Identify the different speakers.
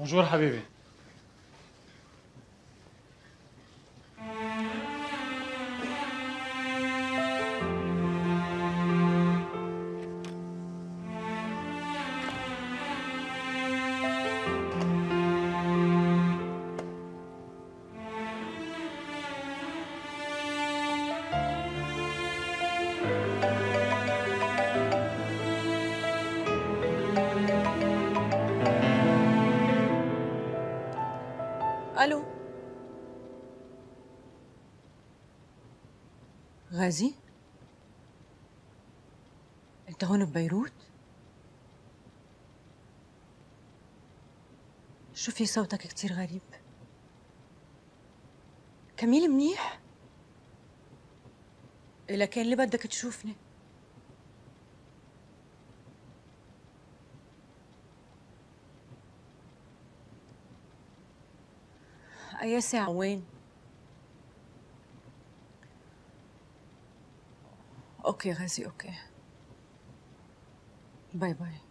Speaker 1: بونجور حبيبي
Speaker 2: ألو. غازي؟ انت هون ببيروت شو في صوتك كتير غريب. كميل منيح؟ إلا كان اللي بدك تشوفني؟ أي ساعة وين؟ أوكي غازي أوكي باي باي